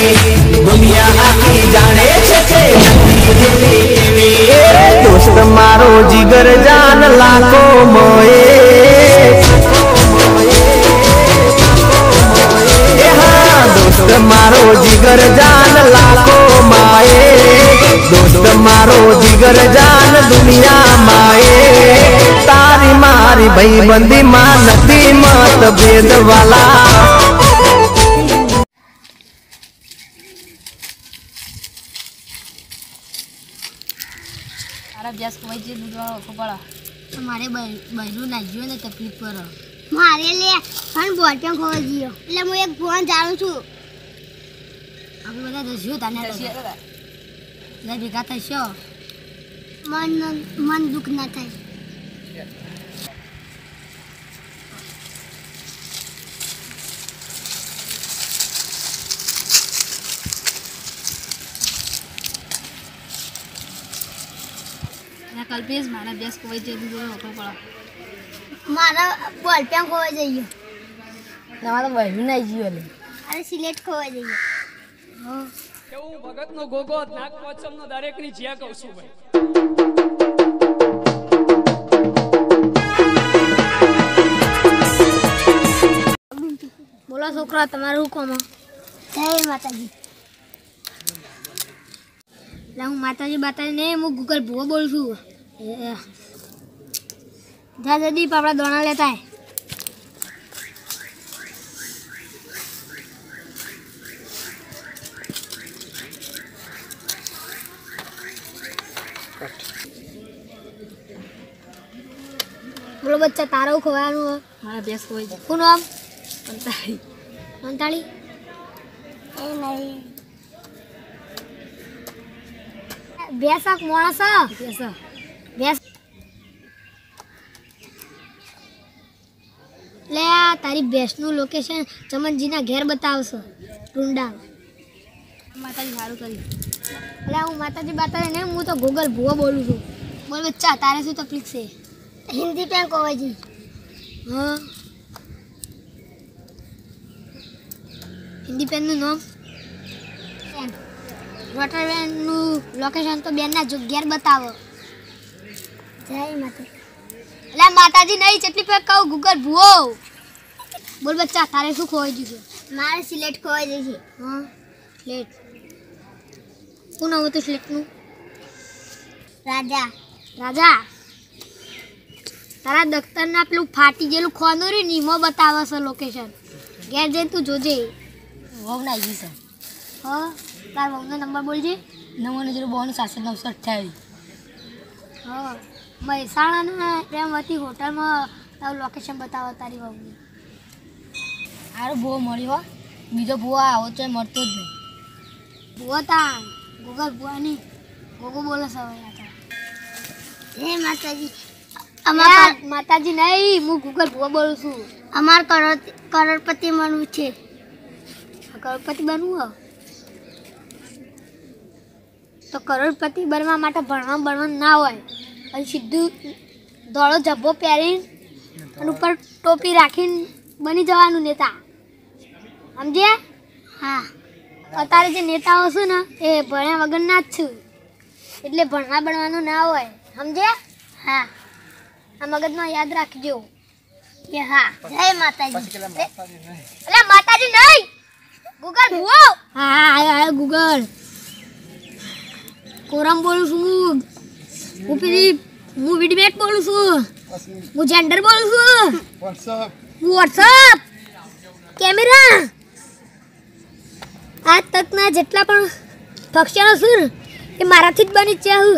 દુનિયા દોસ્ત મારો જીગર જાન લાખો મોએ. દોસ્ત મારો જીગર જાન લાખો માએ. દોસ્ત મારો જીગર જાન દુનિયા માએ. તારી મારી ભાઈબંધી માં નથી મત ભેદ વાલા. ખવાઈ છે દૂધ મારે બહેરું નાખ્યું ને તકલીફ પર મારે લે પણ બોલપેન ખોવા ગયો એટલે હું એક ફોન જાણું છું. આપણે બધા દસ્યો તને એટલે ભેગા થશો મન મન દુઃખ ના થાય. અને કલ્પેશ મારા બેસ કોઈ છે દૂધ વાળો પડો મારા બોલપેન ખોવા જઈએ. તમારે તો નહીં ના જીવો લે અરે સિલેટ ખોવા જઈએ. કેવું ભગત નો ગોગો નાગ દરેકની જ્યાં કહું છું ભાઈ. બોલો છોકરા તમારું શું કોમો? જય માતાજી. એટલે હું માતાજી બાતાજી નહીં હું ગૂગલ ભૂવો બોલું છું. જા જદી આપણા દોણા લેતા હે. બોલો બચ્ચા તારું ખોવાનું મારા ભેંસ ખવાઈ છે શું નામ? અંતાળી અંતાળી એ નહીં. બેસક મોણસ ભેંસ બેસ લે આ તારી ભેંસનું લોકેશન ચમનજીના ઘેર બતાવશો. ટુંડા માતાજી સારું કર્યું. એટલે હું માતાજી બાતાજી ને હું તો ગૂગલ ભૂવો બોલું છું. બોલ બચ્ચા તારે શું તકલીફ છે? હિન્દી ક્યાં કોવાજી હા. હિન્દી પેનનું નામ? વોટર વેનનું લોકેશન તો બેનના જો ઘેર બતાવો. જય માતા એટલે માતાજી નહીં જેટલી પેક કહું ગુગલ ભૂવો. બોલ બચ્ચા તારે શું ખોવાઈ દીધું મારે સિલેટ ખોવાઈ ગઈ છે. હા સ્લેટ. શું નામ હતું સ્લેટનું? રાજા. રાજા? તારા દખ્તરના પેલું ફાટી ગયેલું ખોનું રહ્યું નીમો બતાવે છે લોકેશન ઘેર જઈને તું જોજે. વહુ ના આવી છે. હા તાર વહુનો નંબર બોલજે. નવ્વાણું જીરો બાવન સાતસો નવસો અઠ્યાવીસ હા. મહેસાણાના એમ હતી હોટલમાં તારું લોકેશન બતાવો તારી વહુની સારો ભૂવો મળ્યો હો. બીજો ભૂવો આવો તો મળતો જ નહીં. ભૂવો તા ગૂગલ ભૂવાની ગોગો બોલે સવારે હે માતાજી. અમાર માતાજી નહીં હું ગૂગલ ભૂવા બોલું છું. અમાર કરોડ કરોડપતિ બનવું છે. કરોડપતિ બનવું હો તો કરોડપતિ બનવા માટે ભણવા ભણવાનું ના હોય. અને સીધું ધોળો જબ્બો પહેરીને અને ઉપર ટોપી રાખીને બની જવાનું નેતા. સમજે? હા. અત્યારે જે નેતાઓ છે ને એ ભણ્યા વગરના જ છું. એટલે ભણવા ભણવાનું ના હોય. સમજે? હા. આ મગજમાં યાદ રાખજો કે હા. જય માતાજી. એટલે માતાજી નહીં? ગૂગલ ભૂવો હા હા આયો આયો ગૂગલ. કોરમ બોલું છું હું પેલી હું વિડીમેટ બોલું છું. હું જેન્ડર બોલું છું. હું વોટ્સઅપ કેમેરા. આ તકના જેટલા પણ ફંક્શનો છે એ મારાથી જ બની છે હું